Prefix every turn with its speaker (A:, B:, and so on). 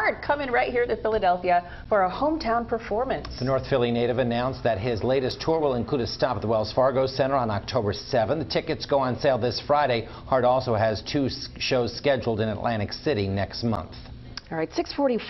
A: Hart coming right here to Philadelphia for a hometown performance.
B: The North Philly native announced that his latest tour will include a stop at the Wells Fargo Center on October 7. The tickets go on sale this Friday. Hart also has two shows scheduled in Atlantic City next month.
A: All right, 645.